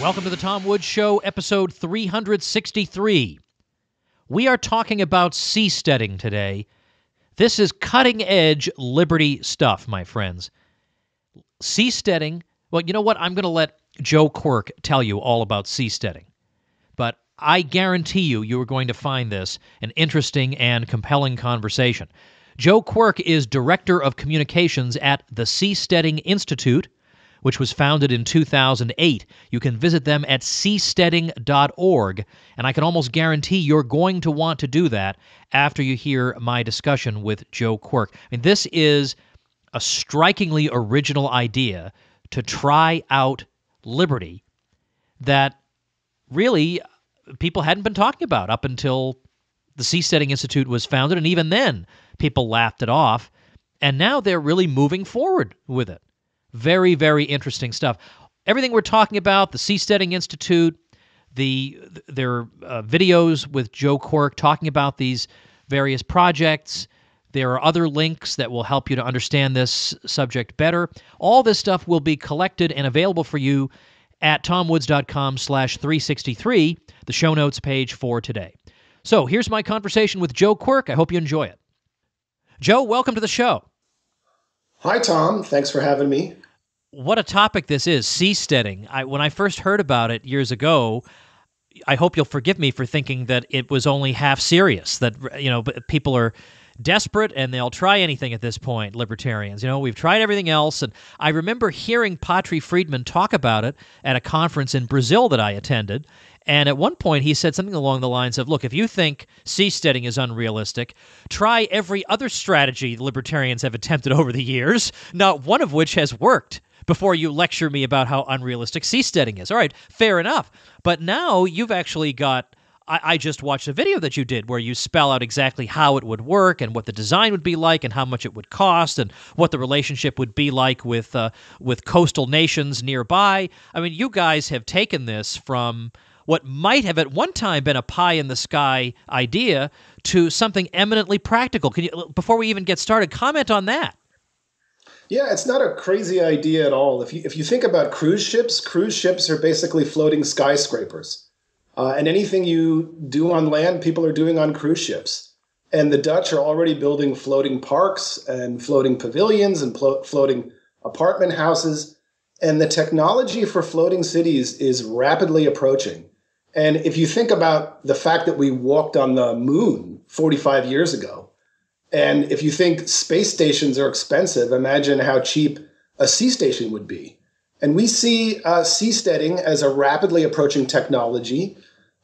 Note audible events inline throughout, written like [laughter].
Welcome to the Tom Woods Show, episode 363. We are talking about seasteading today. This is cutting edge liberty stuff, my friends. Seasteading, well, you know what? I'm going to let Joe Quirk tell you all about seasteading. But I guarantee you, you are going to find this an interesting and compelling conversation. Joe Quirk is Director of Communications at the Seasteading Institute which was founded in 2008. You can visit them at seasteading.org, and I can almost guarantee you're going to want to do that after you hear my discussion with Joe Quirk. I mean, this is a strikingly original idea to try out liberty that really people hadn't been talking about up until the Seasteading Institute was founded, and even then, people laughed it off. And now they're really moving forward with it. Very, very interesting stuff. Everything we're talking about, the Seasteading Institute, the their uh, videos with Joe Quirk talking about these various projects. There are other links that will help you to understand this subject better. All this stuff will be collected and available for you at tomwoods.com slash 363, the show notes page for today. So here's my conversation with Joe Quirk. I hope you enjoy it. Joe, welcome to the show. Hi, Tom. Thanks for having me. What a topic this is, seasteading. I, when I first heard about it years ago, I hope you'll forgive me for thinking that it was only half serious. That you know, people are desperate and they'll try anything at this point. Libertarians, you know, we've tried everything else. And I remember hearing Patri Friedman talk about it at a conference in Brazil that I attended, and at one point, he said something along the lines of Look, if you think seasteading is unrealistic, try every other strategy libertarians have attempted [laughs] over the years, not one of which has worked before you lecture me about how unrealistic seasteading is. All right, fair enough. But now you've actually got. I, just watched a video that you did where you spell out exactly how it would work and what the design would be like and how much it would cost and what the relationship would be like with uh, with coastal nations nearby. I mean, you guys have taken this from what might have at one time been a pie in the sky idea to something eminently practical. Can you, before we even get started, comment on that? Yeah, it's not a crazy idea at all. If you if you think about cruise ships, cruise ships are basically floating skyscrapers, uh, and anything you do on land, people are doing on cruise ships. And the Dutch are already building floating parks and floating pavilions and plo- floating apartment houses. And the technology for floating cities is rapidly approaching. And if you think about the fact that we walked on the moon 45 years ago, and if you think space stations are expensive, imagine how cheap a sea station would be. And we see uh, seasteading as a rapidly approaching technology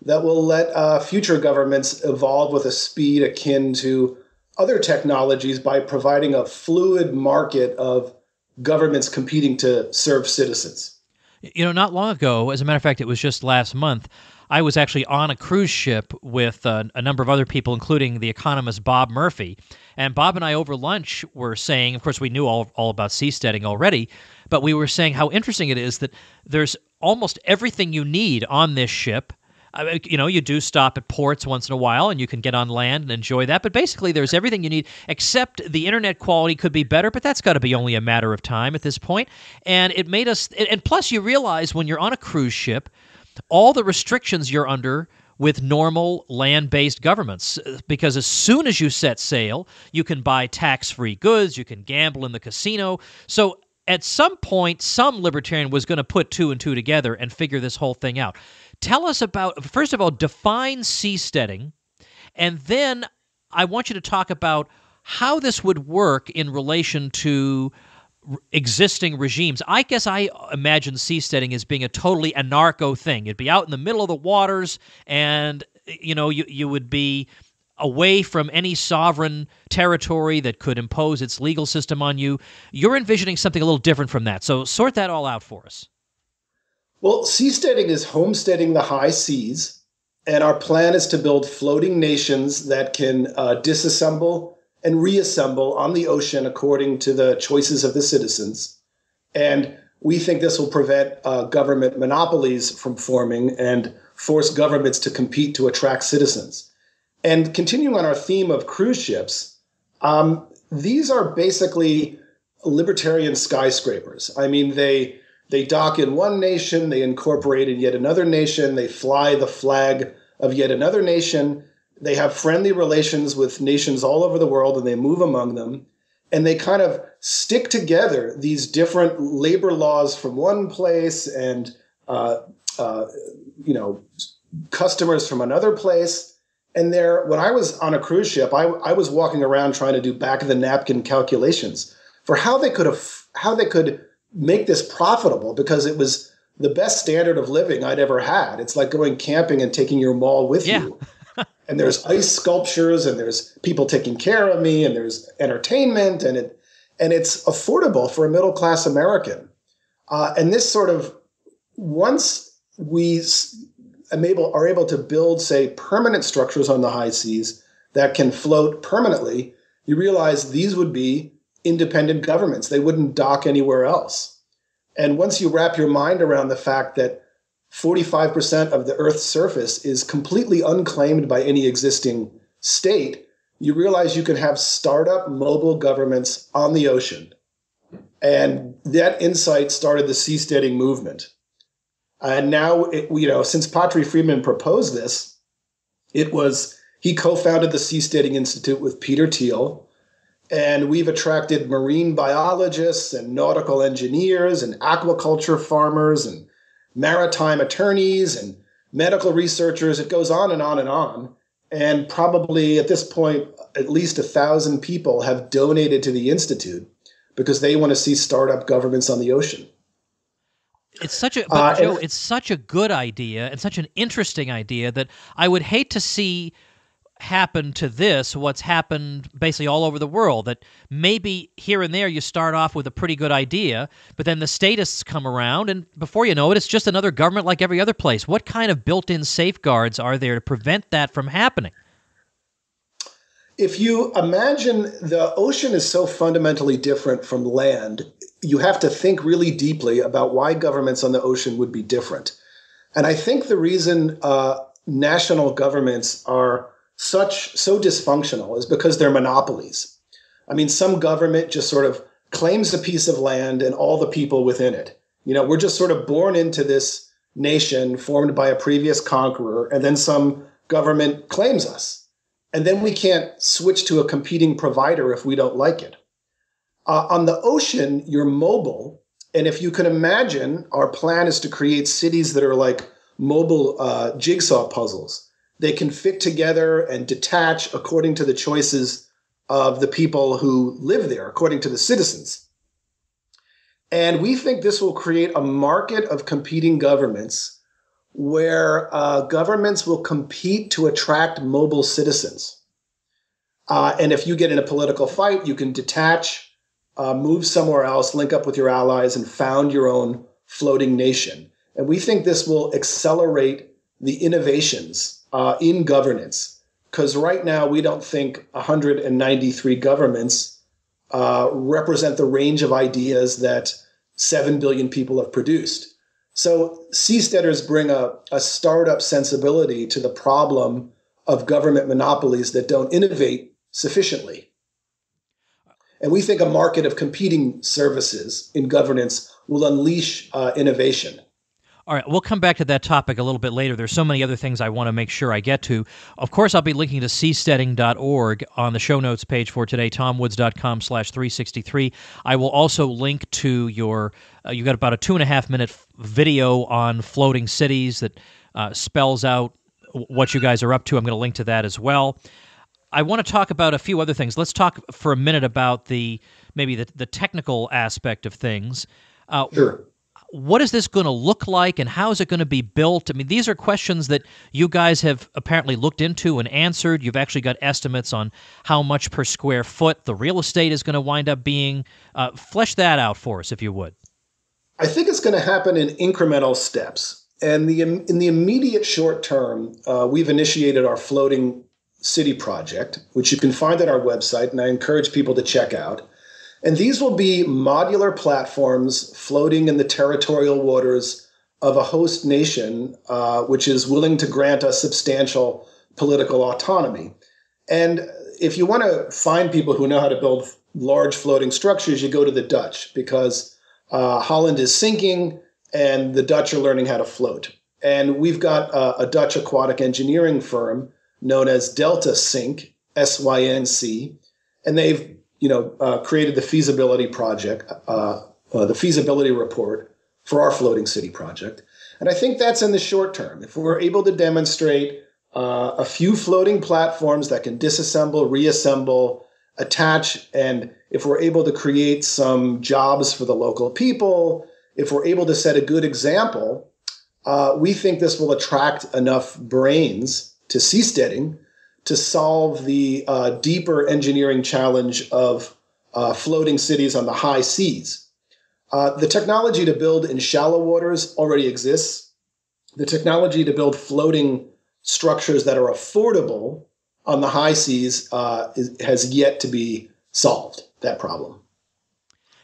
that will let uh, future governments evolve with a speed akin to other technologies by providing a fluid market of governments competing to serve citizens. You know, not long ago, as a matter of fact, it was just last month, I was actually on a cruise ship with uh, a number of other people, including the economist Bob Murphy. And Bob and I over lunch were saying, of course, we knew all, all about seasteading already, but we were saying how interesting it is that there's almost everything you need on this ship. Uh, you know, you do stop at ports once in a while and you can get on land and enjoy that. But basically, there's everything you need, except the internet quality could be better, but that's got to be only a matter of time at this point. And it made us, and plus, you realize when you're on a cruise ship, all the restrictions you're under with normal land based governments. Because as soon as you set sail, you can buy tax free goods, you can gamble in the casino. So at some point, some libertarian was going to put two and two together and figure this whole thing out. Tell us about, first of all, define seasteading, and then I want you to talk about how this would work in relation to existing regimes. I guess I imagine seasteading as being a totally anarcho thing. You'd be out in the middle of the waters, and you know you you would be away from any sovereign territory that could impose its legal system on you. You're envisioning something a little different from that. So sort that all out for us. Well, seasteading is homesteading the high seas, and our plan is to build floating nations that can uh, disassemble and reassemble on the ocean according to the choices of the citizens. And we think this will prevent uh, government monopolies from forming and force governments to compete to attract citizens. And continuing on our theme of cruise ships, um, these are basically libertarian skyscrapers. I mean, they they dock in one nation, they incorporate in yet another nation, they fly the flag of yet another nation, they have friendly relations with nations all over the world and they move among them. And they kind of stick together these different labor laws from one place and, uh, uh, you know, customers from another place. And there, when I was on a cruise ship, I, I was walking around trying to do back of the napkin calculations for how they could have, how they could make this profitable because it was the best standard of living I'd ever had. It's like going camping and taking your mall with yeah. you. And there's ice sculptures and there's people taking care of me and there's entertainment and it and it's affordable for a middle class American. Uh, and this sort of once we able, are able to build, say, permanent structures on the high seas that can float permanently, you realize these would be independent governments. They wouldn't dock anywhere else. And once you wrap your mind around the fact that 45% of the Earth's surface is completely unclaimed by any existing state, you realize you can have startup mobile governments on the ocean. And that insight started the seasteading movement. And now, it, you know, since Patri Friedman proposed this, it was he co-founded the Seasteading Institute with Peter Thiel, and we've attracted marine biologists and nautical engineers and aquaculture farmers and maritime attorneys and medical researchers. It goes on and on and on. And probably at this point, at least a thousand people have donated to the Institute because they want to see startup governments on the ocean. It's such a uh, Joe, it's such a good idea and such an interesting idea that I would hate to see happened to this what's happened basically all over the world that maybe here and there you start off with a pretty good idea but then the statists come around and before you know it it's just another government like every other place. What kind of built-in safeguards are there to prevent that from happening? If you imagine the ocean is so fundamentally different from land you have to think really deeply about why governments on the ocean would be different. And i think the reason uh, national governments are such so dysfunctional is because they're monopolies. I mean, some government just sort of claims a piece of land and all the people within it. You know, we're just sort of born into this nation formed by a previous conqueror, and then some government claims us. And then we can't switch to a competing provider if we don't like it. Uh, on the ocean, you're mobile. And if you can imagine, our plan is to create cities that are like mobile uh, jigsaw puzzles they can fit together and detach according to the choices of the people who live there, according to the citizens. And we think this will create a market of competing governments where uh, governments will compete to attract mobile citizens. Uh, and if you get in a political fight, you can detach, uh, move somewhere else, link up with your allies, and found your own floating nation. And we think this will accelerate the innovations uh, in governance. Because right now, we don't think 193 governments uh, represent the range of ideas that 7 billion people have produced. So, seasteaders bring a, a startup sensibility to the problem of government monopolies that don't innovate sufficiently. And we think a market of competing services in governance will unleash uh, innovation. All right, we'll come back to that topic a little bit later. There's so many other things I want to make sure I get to. Of course, I'll be linking to seasteading.org on the show notes page for today, tomwoods.com slash 363. I will also link to your, uh, you got about a two and a half minute video on floating cities that uh, spells out what you guys are up to. I'm going to link to that as well. I want to talk about a few other things. Let's talk for a minute about the maybe the, the technical aspect of things. Uh, sure what is this going to look like and how is it going to be built? I mean, these are questions that you guys have apparently looked into and answered. You've actually got estimates on how much per square foot the real estate is going to wind up being. Uh, flesh that out for us, if you would. I think it's going to happen in incremental steps. And the, in the immediate short term, uh, we've initiated our floating city project, which you can find at our website, and I encourage people to check out. And these will be modular platforms floating in the territorial waters of a host nation, uh, which is willing to grant us substantial political autonomy. And if you want to find people who know how to build large floating structures, you go to the Dutch because Uh, Holland is sinking, and the Dutch are learning how to float. And we've got uh, a Dutch aquatic engineering firm known as Delta Sync, S Y N C, and they've you know uh, created the feasibility project, uh, uh, the feasibility report for our floating city project. And I think that's in the short term. If we're able to demonstrate uh, a few floating platforms that can disassemble, reassemble, attach, and if we're able to create some jobs for the local people, if we're able to set a good example, uh, we think this will attract enough brains to seasteading to solve the uh, deeper engineering challenge of uh, floating cities on the high seas. Uh, the technology to build in shallow waters already exists. The technology to build floating structures that are affordable on the high seas uh, is, has yet to be solved, that problem.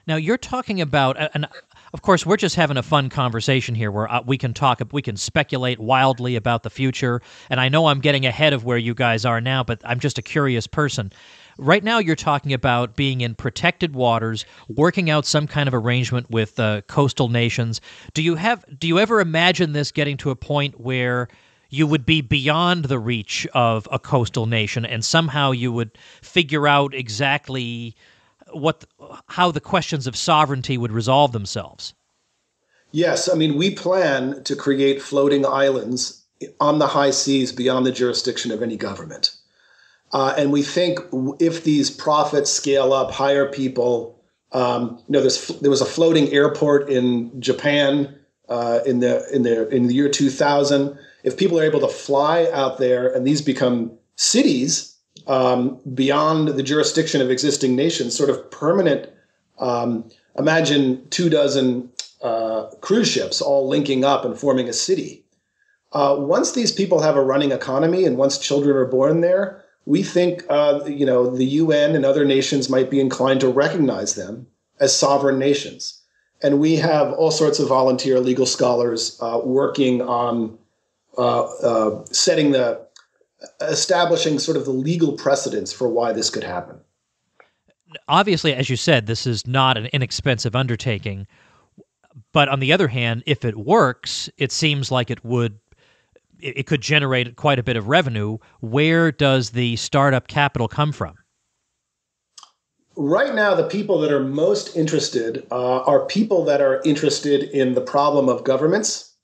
Now, you're talking about, and of course, we're just having a fun conversation here where uh, we can talk, we can speculate wildly about the future. And I know I'm getting ahead of where you guys are now, but I'm just a curious person. Right now, you're talking about being in protected waters, working out some kind of arrangement with uh, coastal nations. Do you have? Do you ever imagine this getting to a point where you would be beyond the reach of a coastal nation, and somehow you would figure out exactly what how the questions of sovereignty would resolve themselves. Yes, I mean we plan to create floating islands on the high seas beyond the jurisdiction of any government. Uh, and we think if these profits scale up, hire people. Um, you know, there was a floating airport in Japan uh, in the in the in the year 2000. If people are able to fly out there, and these become cities um, beyond the jurisdiction of existing nations, sort of permanent. Um, imagine two dozen uh, cruise ships all linking up and forming a city. Uh, once these people have a running economy, and once children are born there, we think uh, you know the UN and other nations might be inclined to recognize them as sovereign nations. And we have all sorts of volunteer legal scholars uh, working on uh, uh, setting the establishing sort of the legal precedents for why this could happen. Obviously, as you said, this is not an inexpensive undertaking. But on the other hand, if it works, it seems like it would it could generate quite a bit of revenue. Where does the startup capital come from? Right now, the people that are most interested uh, are people that are interested in the problem of governments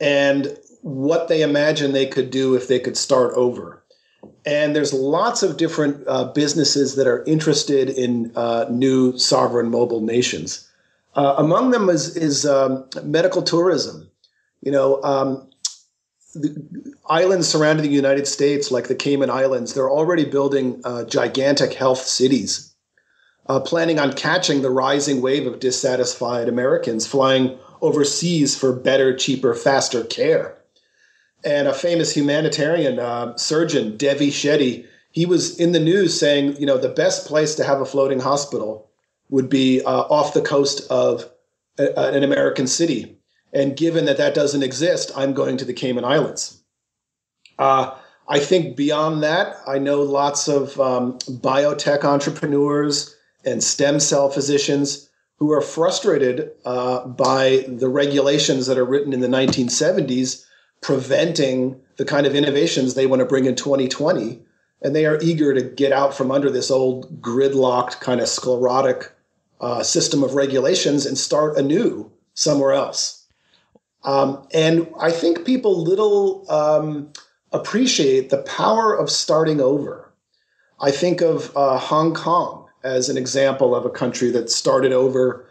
and what they imagine they could do if they could start over. And there's lots of different uh, businesses that are interested in uh, new sovereign mobile nations. Uh, among them is, is um, medical tourism. You know, um, islands surrounding the United States, like the Cayman Islands, they're already building uh, gigantic health cities, uh, planning on catching the rising wave of dissatisfied Americans flying overseas for better, cheaper, faster care. And a famous humanitarian uh, surgeon, Devi Shetty, he was in the news saying, you know, the best place to have a floating hospital would be uh, off the coast of a, an American city. And given that that doesn't exist, I'm going to the Cayman Islands. Uh, I think beyond that, I know lots of um, biotech entrepreneurs and stem cell physicians who are frustrated uh, by the regulations that are written in the 1970s preventing the kind of innovations they want to bring in 2020. And they are eager to get out from under this old gridlocked kind of sclerotic uh, system of regulations and start anew somewhere else. Um, and I think people little um, appreciate the power of starting over. I think of uh, Hong Kong as an example of a country that started over,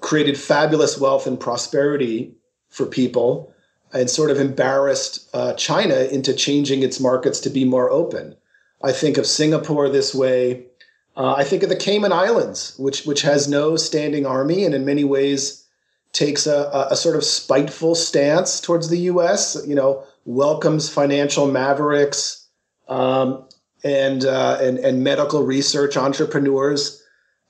created fabulous wealth and prosperity for people, and sort of embarrassed uh, China into changing its markets to be more open. I think of Singapore this way. Uh, I think of the Cayman Islands, which which has no standing army and in many ways takes a, a, sort of spiteful stance towards the U.S. You know, welcomes financial mavericks um, and, uh, and and medical research entrepreneurs.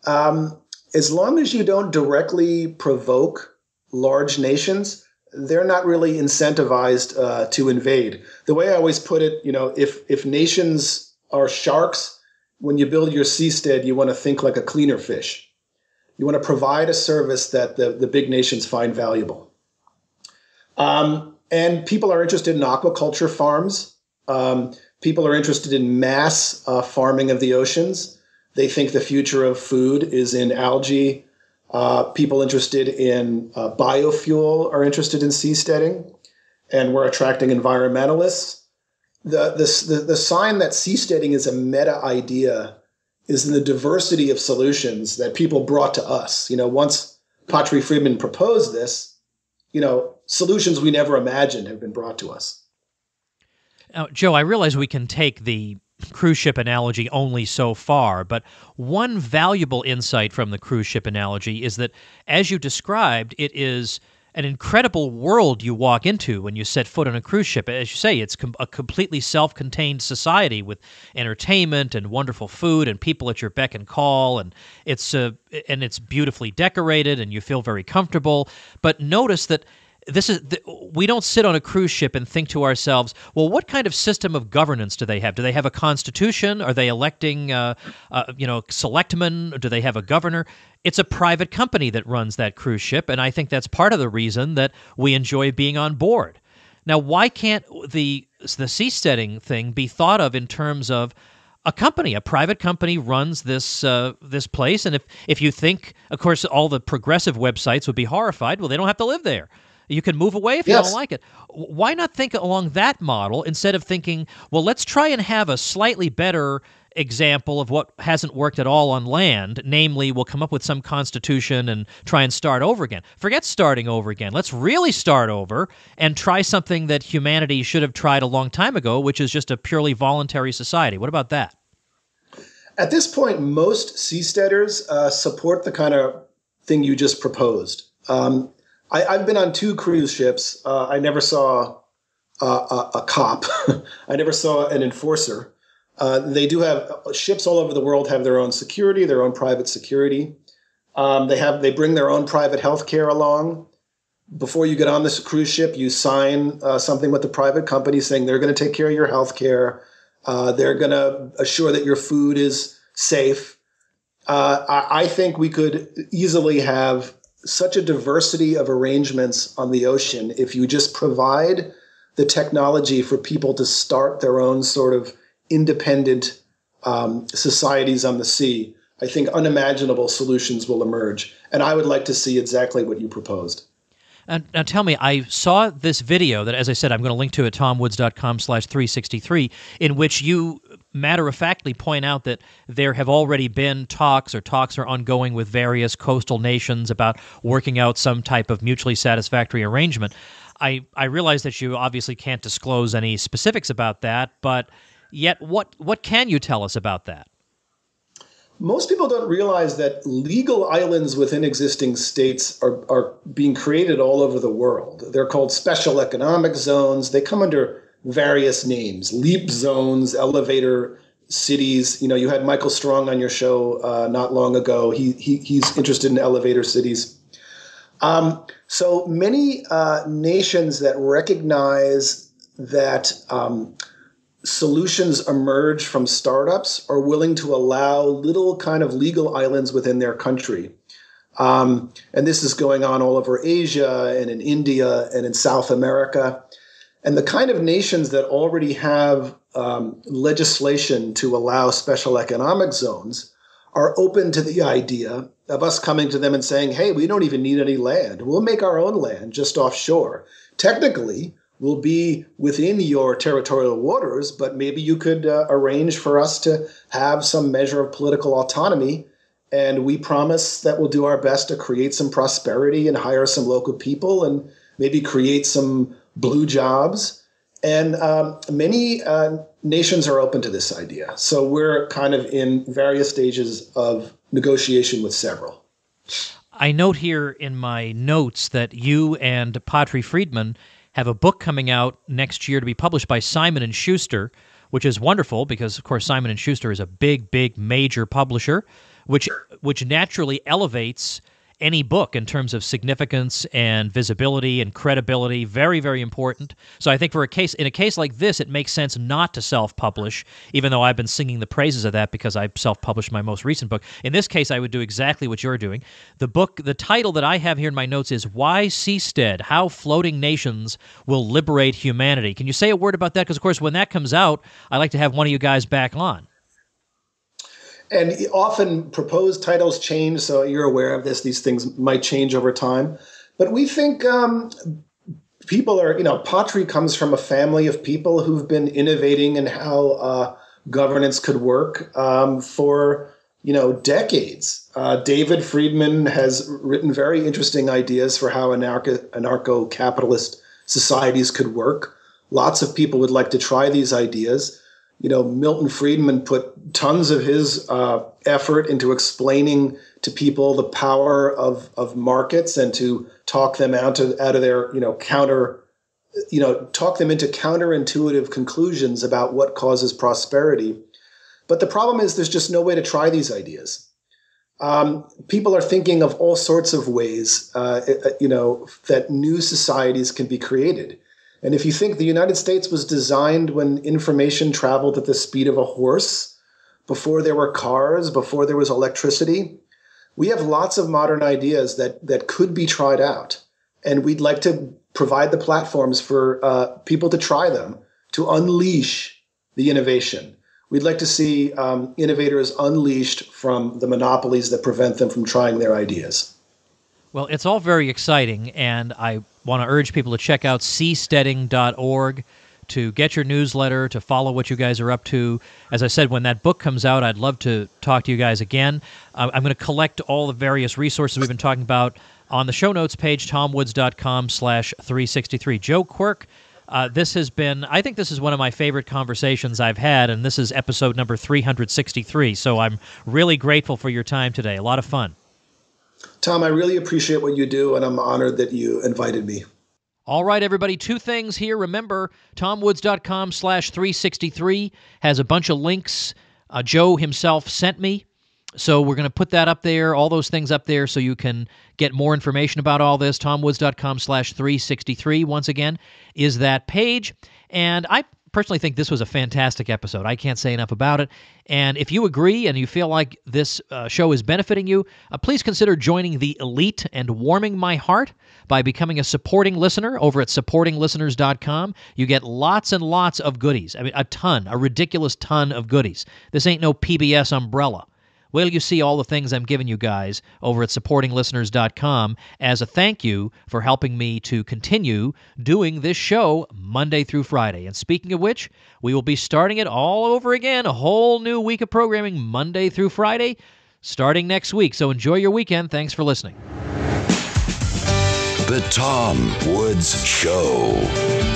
Um, as long as you don't directly provoke large nations, they're not really incentivized uh, to invade. The way I always put it, you know, if if nations are sharks, when you build your seastead, you want to think like a cleaner fish. You want to provide a service that the, the big nations find valuable. Um, and people are interested in aquaculture farms. Um, people are interested in mass uh, farming of the oceans. They think the future of food is in algae. Uh, people interested in uh, biofuel are interested in seasteading, and we're attracting environmentalists. The, the, the, the sign that seasteading is a meta idea is in the diversity of solutions that people brought to us. You know, once Patri Friedman proposed this, you know, solutions we never imagined have been brought to us. Now, Joe, I realize we can take the cruise ship analogy only so far, but one valuable insight from the cruise ship analogy is that, as you described, it is an incredible world you walk into when you set foot on a cruise ship. As you say, it's com- a completely self contained society with entertainment and wonderful food and people at your beck and call. And it's, uh, and it's beautifully decorated and you feel very comfortable. But notice that this is we don't sit on a cruise ship and think to ourselves, well, what kind of system of governance do they have? Do they have a constitution? Are they electing, uh, uh, you know, selectmen? Do they have a governor? It's a private company that runs that cruise ship, and I think that's part of the reason that we enjoy being on board. Now, why can't the the seasteading thing be thought of in terms of a company, a private company runs this uh, this place, and if if you think, of course, all the progressive websites would be horrified. Well, they don't have to live there. You can move away if you don't like it. Why not think along that model instead of thinking, well, let's try and have a slightly better example of what hasn't worked at all on land, namely, we'll come up with some constitution and try and start over again. Forget starting over again. Let's really start over and try something that humanity should have tried a long time ago, which is just a purely voluntary society. What about that? At this point, most seasteaders uh, support the kind of thing you just proposed. Um, I, have been on two cruise ships. Uh, I never saw uh, a, a, cop. [laughs] I never saw an enforcer. Uh, they do have ships all over the world have their own security, their own private security. Um, they have they bring their own private health care along. Before you get on this cruise ship, you sign uh, something with the private company saying they're going to take care of your health care. Uh, they're going to assure that your food is safe. Uh, I, I think we could easily have such a diversity of arrangements on the ocean if you just provide the technology for people to start their own sort of independent um, societies on the sea. I think unimaginable solutions will emerge. And I would like to see exactly what you proposed. Now tell me, I saw this video that, as I said, I'm going to link to at tomwoods.com slash 363, in which you matter of factly point out that there have already been talks or talks are ongoing with various coastal nations about working out some type of mutually satisfactory arrangement. I, I realize that you obviously can't disclose any specifics about that, but yet what, what can you tell us about that? Most people don't realize that legal islands within existing states are, are being created all over the world. They're called special economic zones. They come under various names leap zones elevator cities you know you had michael strong on your show uh, not long ago he, he he's interested in elevator cities um, so many uh, nations that recognize that um, solutions emerge from startups are willing to allow little kind of legal islands within their country um, and this is going on all over asia and in india and in south america and the kind of nations that already have um, legislation to allow special economic zones are open to the idea of us coming to them and saying, hey, we don't even need any land. We'll make our own land just offshore. Technically, we'll be within your territorial waters, but maybe you could uh, arrange for us to have some measure of political autonomy. And we promise that we'll do our best to create some prosperity and hire some local people and maybe create some blue jobs. And um, many uh, nations are open to this idea. So we're kind of in various stages of negotiation with several. I note here in my notes that you and Patri Friedman have a book coming out next year to be published by Simon and Schuster, which is wonderful because, of course, Simon and Schuster is a big, big, major publisher, which which naturally elevates any book in terms of significance and visibility and credibility. Very, very important. So I think for a case in a case like this, it makes sense not to self-publish, even though I've been singing the praises of that because I self-published my most recent book. In this case, I would do exactly what you're doing. The book, the title that I have here in my notes is "Why Seastead: How Floating Nations Will Liberate Humanity." Can you say a word about that? Because of course, when that comes out, I'd like to have one of you guys back on. And often proposed titles change, so you're aware of this. These things might change over time. But we think um, people are, you know, Patri comes from a family of people who've been innovating in how uh, governance could work um, for, you know, decades. Uh, David Friedman has written very interesting ideas for how anarcho capitalist societies could work. Lots of people would like to try these ideas you know, Milton Friedman put tons of his uh, effort into explaining to people the power of, of markets and to talk them out, to, out of their, you know, counter, you know, talk them into counterintuitive conclusions about what causes prosperity. But the problem is there's just no way to try these ideas. Um, people are thinking of all sorts of ways, uh, you know, that new societies can be created. And if you think the United States was designed when information traveled at the speed of a horse, before there were cars, before there was electricity, we have lots of modern ideas that, that could be tried out. And we'd like to provide the platforms for uh, people to try them, to unleash the innovation. We'd like to see um, innovators unleashed from the monopolies that prevent them from trying their ideas. Well, it's all very exciting, and I want to urge people to check out seasteading.org to get your newsletter, to follow what you guys are up to. As I said, when that book comes out, I'd love to talk to you guys again. Uh, I'm going to collect all the various resources we've been talking about on the show notes page, tomwoods.com slash 363. Joe Quirk, uh, this has been, I think this is one of my favorite conversations I've had, and this is episode number 363. So I'm really grateful for your time today. A lot of fun. Tom, I really appreciate what you do, and I'm honored that you invited me. All right, everybody, two things here. Remember, tomwoods.com slash 363 has a bunch of links uh, Joe himself sent me. So we're going to put that up there, all those things up there, so you can get more information about all this. Tomwoods.com slash 363, once again, is that page. And I personally think this was a fantastic episode. I can't say enough about it. And if you agree and you feel like this uh, show is benefiting you, uh, please consider joining the elite and warming my heart by becoming a supporting listener over at supportinglisteners.com. You get lots and lots of goodies. I mean, a ton, a ridiculous ton of goodies. This ain't no PBS umbrella. Wait till you see all the things I'm giving you guys over at supportinglisteners.com as a thank you for helping me to continue doing this show Monday through Friday. And speaking of which, we will be starting it all over again, a whole new week of programming Monday through Friday, starting next week. So enjoy your weekend. Thanks for listening. The Tom Woods Show.